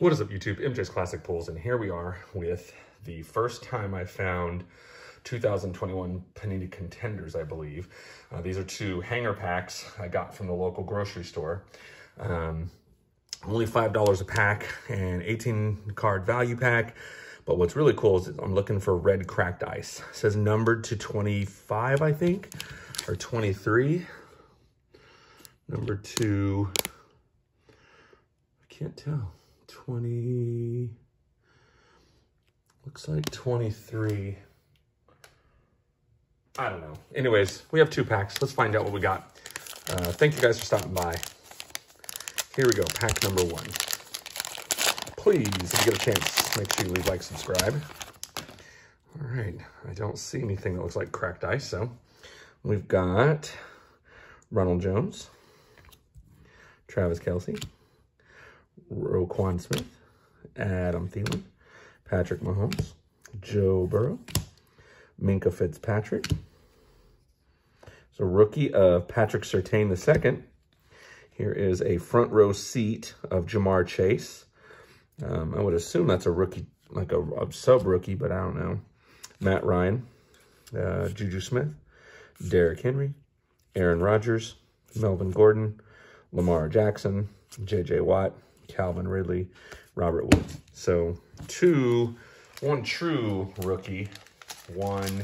What is up YouTube? MJ's Classic Pulls and here we are with the first time I found 2021 Panini Contenders, I believe. Uh, these are two hanger packs I got from the local grocery store. Um, only $5 a pack and 18 card value pack. But what's really cool is I'm looking for red cracked ice. It says numbered to 25, I think, or 23. Number two, I can't tell. 20, looks like 23. I don't know. Anyways, we have two packs. Let's find out what we got. Uh, thank you guys for stopping by. Here we go, pack number one. Please, if you get a chance, make sure you leave, like, subscribe. All right, I don't see anything that looks like cracked ice, so we've got Ronald Jones, Travis Kelce, Roquan Smith, Adam Thielen, Patrick Mahomes, Joe Burrow, Minkah Fitzpatrick. So rookie of Patrick Surtain II. Here is a front row seat of Ja'Marr Chase. Um, I would assume that's a rookie, like a, a sub-rookie, but I don't know. Matt Ryan, uh, Juju Smith, Derrick Henry, Aaron Rodgers, Melvin Gordon, Lamar Jackson, J.J. Watt, Calvin Ridley, Robert Woods. So two, one true rookie, one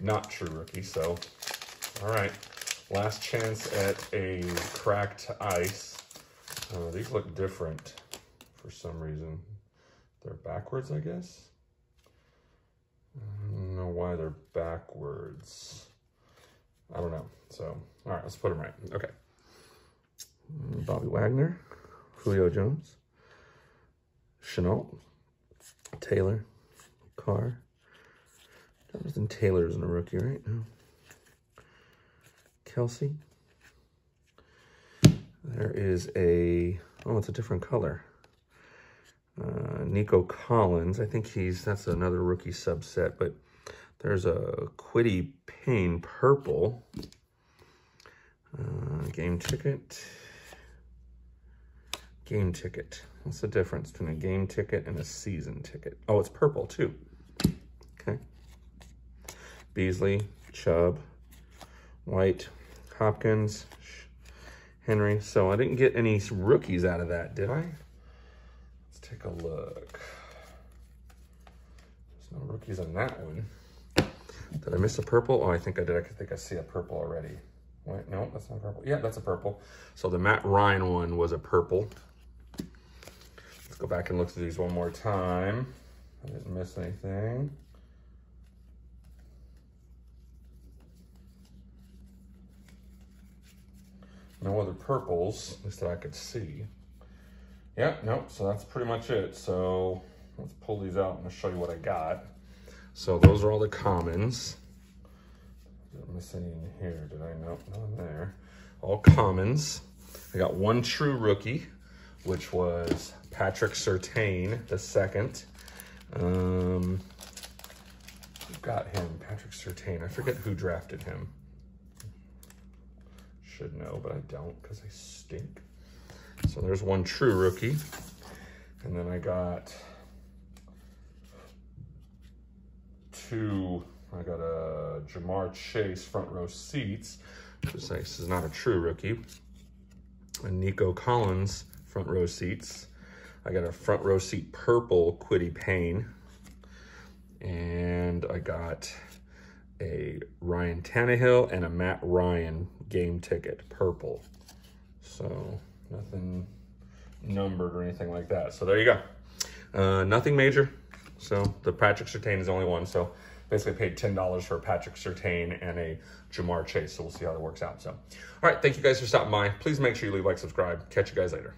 not true rookie. So, all right, last chance at a cracked ice. Uh, these look different for some reason. They're backwards, I guess. I don't know why they're backwards. I don't know. So, all right, let's put them right. Okay. Bobby Wagner. Julio Jones, Shenault, Taylor, Carr. Jonathan Taylor isn't a rookie, right? now. Kelce. There is a, oh, it's a different color. Uh, Nico Collins. I think he's, that's another rookie subset, but there's a Kwity Paye purple. Uh, game ticket game ticket. What's the difference between a game ticket and a season ticket? Oh, it's purple too. Okay. Beasley, Chubb, White, Hopkins, Henry. So I didn't get any rookies out of that, did I? Let's take a look. There's no rookies on that one. Did I miss a purple? Oh, I think I did. I think I see a purple already. Wait, no, that's not purple. Yeah, that's a purple. So the Matt Ryan one was a purple go back and look through these one more time. I didn't miss anything. No other purples, at least that I could see. Yeah, nope, so that's pretty much it. So let's pull these out and I'll show you what I got. So those are all the commons. Didn't miss any in here, did I? Nope, none there. All commons. I got one true rookie which was Patrick Surtain the second. Um, got him, Patrick Surtain. I forget who drafted him. Should know, but I don't because I stink. So there's one true rookie. And then I got two, I got a Ja'Marr Chase front row seats. This is not a true rookie. And Nico Collins front row seats. I got a front row seat purple Kwity Paye. And I got a Ryan Tannehill and a Matt Ryan game ticket, purple. So nothing numbered or anything like that. So there you go. Uh, nothing major. So the Patrick Surtain is the only one. So basically paid $10 for Patrick Surtain and a Ja'Marr Chase. So we'll see how that works out. So, all right. Thank you guys for stopping by. Please make sure you leave, like, subscribe. Catch you guys later.